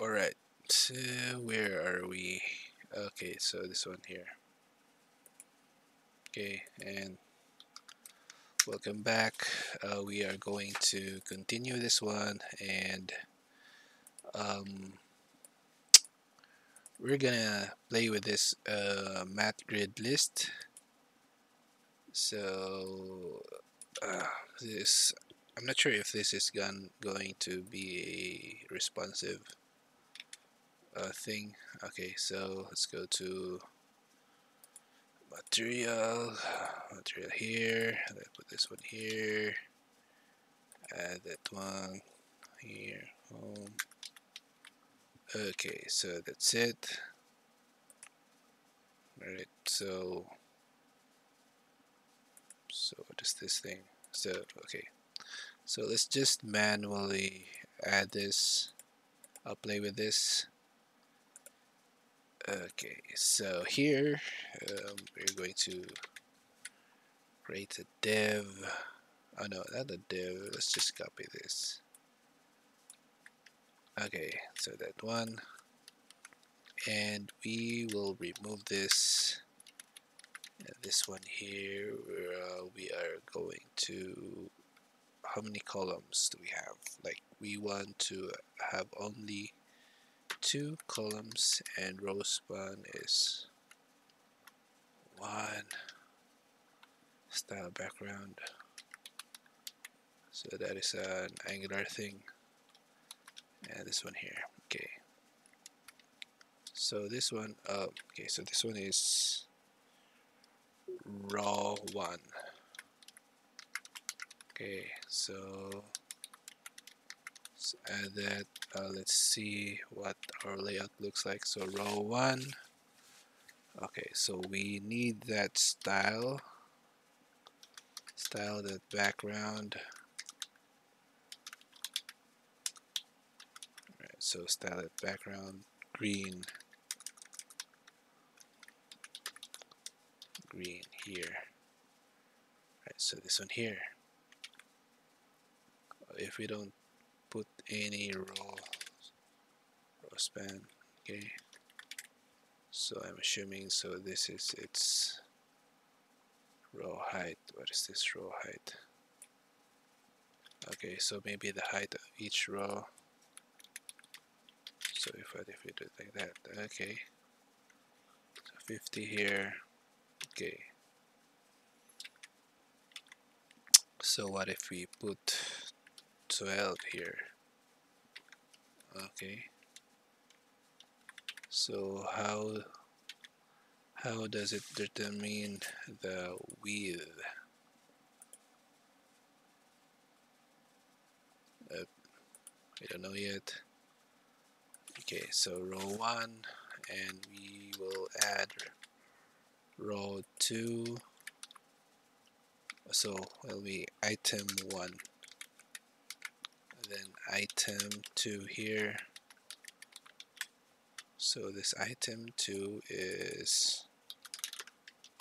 Alright, so where are we? Okay, so this one here. Okay, and welcome back. Uh, we are going to continue this one and um, we're gonna play with this uh, mat grid list. So uh, this I'm not sure if this is going to be responsive uh, thing. Okay, so let's go to material, material here. Let's put this one here. Add that one here. Home. Okay, so that's it. Alright, so so what is this thing? So okay, so let's just manually add this. I'll play with this. Okay, so here um, we're going to create a div. Oh no, not a div. Let's just copy this. Okay, so that one. And we will remove this. And this one here, uh, we are going to how many columns do we have like we want to have only two columns and row span is one style background. So that is an angular thing. And this one here okay. So this one uh, okay so this one is row one. Okay so let's add that. Uh, let's see what our layout looks like. So row one. Okay so we need that style. Style that background. Right, so style that background green. Green here. Right so this one here. If we don't put any row row span okay? So I'm assuming so this is its row height. What is this row height? Okay so maybe the height of each row. So if, I if we do it like that okay. So 50 here okay. So what if we put 12 here. Okay. So how how does it determine the width? Uh, I don't know yet. Okay so row 1 and we will add row 2 so will be item 1 then item 2 here. So this item 2 is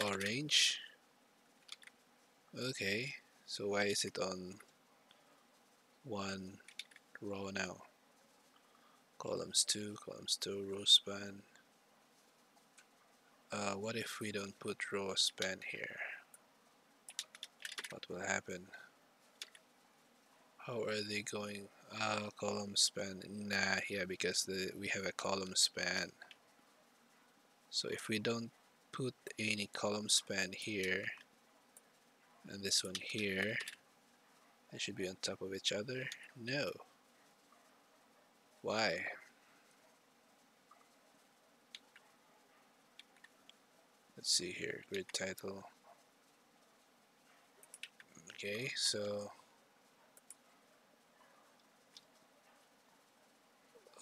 orange. Okay so why is it on one row now? Columns 2 columns 2 row span. Uh, what if we don't put row span here? What will happen how are they going? Uh, column span nah yeah because the, we have a column span. So if we don't put any column span here and this one here they should be on top of each other? No. Why? Let's see here grid tile. Okay so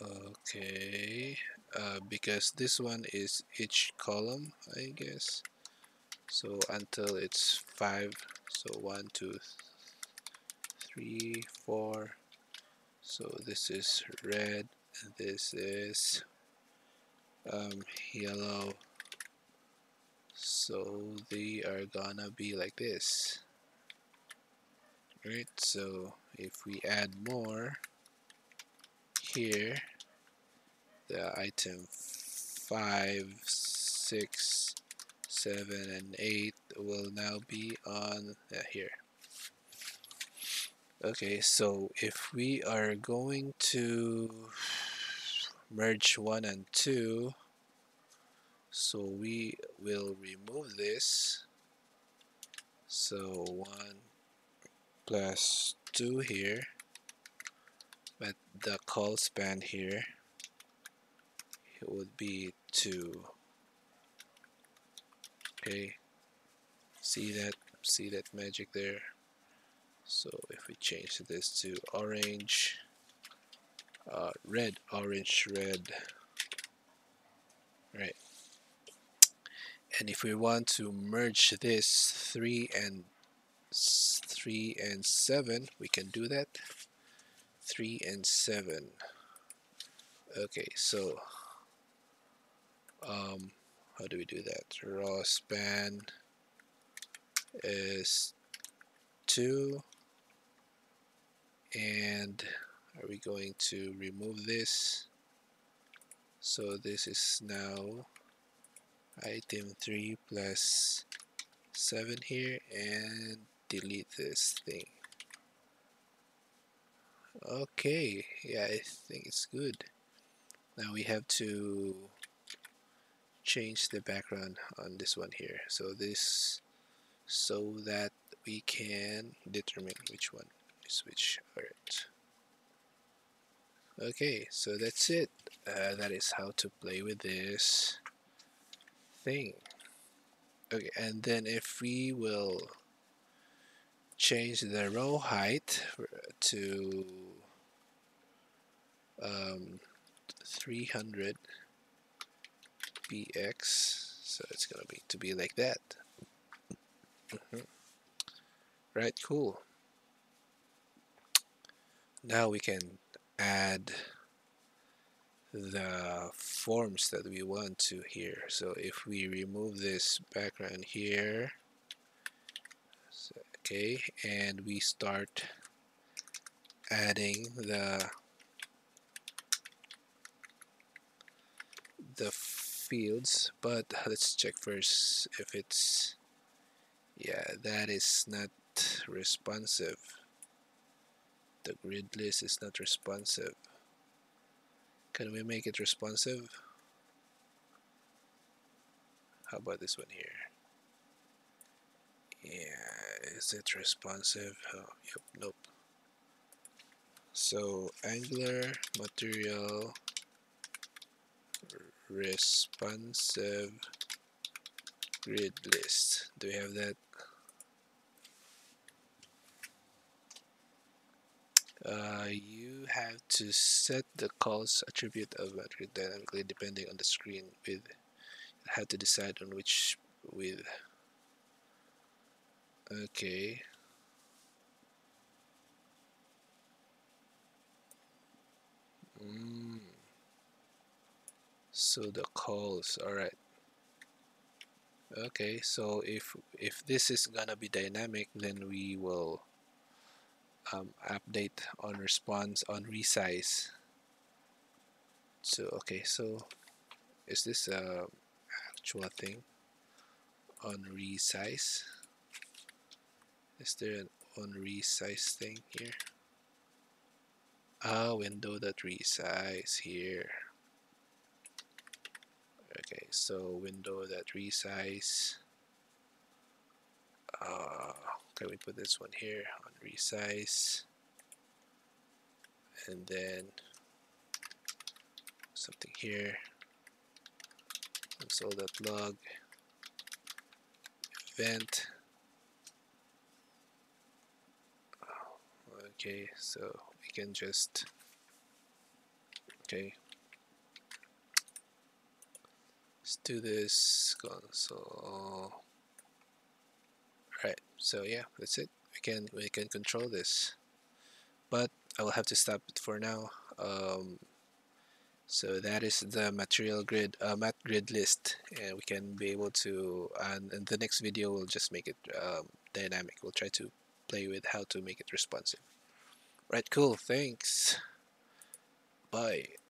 okay uh, because this one is each column I guess. So until it's five so one two three four. So this is red and this is um, yellow. So they are gonna be like this. Right so if we add more here the item 5 6 7 and 8 will now be on uh, here. Okay so if we are going to merge 1 and 2 so we will remove this. So 1 plus 2 here but the call span here it would be 2 okay see that see that magic there. So if we change this to orange uh, red orange red right. And if we want to merge this 3 and 3 and 7 we can do that 3 and 7 okay so um, how do we do that? Row span is 2 and are we going to remove this? So this is now item 3 plus 7 here and delete this thing okay yeah I think it's good. Now we have to change the background on this one here. So this so that we can determine which one is which. Alright okay so that's it. Uh, that is how to play with this thing. Okay and then if we will change the row height to um, 300 px so it's gonna be to be like that. Mm -hmm. right cool. Now we can add the forms that we want to here. So if we remove this background here okay and we start adding the the fields but let's check first if it's yeah that is not responsive the grid list is not responsive can we make it responsive? How about this one here? Yeah, is it responsive? Oh, yep, nope. So Angular material responsive grid list. Do we have that? Uh, you have to set the cols attribute of matrix dynamically depending on the screen with have to decide on which with okay. Mm. so the cols all right okay so if if this is gonna be dynamic then we will um, update on response on resize. So okay so is this a actual thing? On resize is there an on resize thing here? Ah window that resize here. Okay so window that resize. Uh, can we put this one here on resize. And then something here. Console.log event okay so we can just okay. Let's do this console. Right so yeah that's it. We can we can control this. But I will have to stop it for now. Um, so that is the material grid uh, mat grid list. And we can be able to and in the next video we'll just make it um, dynamic. We'll try to play with how to make it responsive right cool thanks. Bye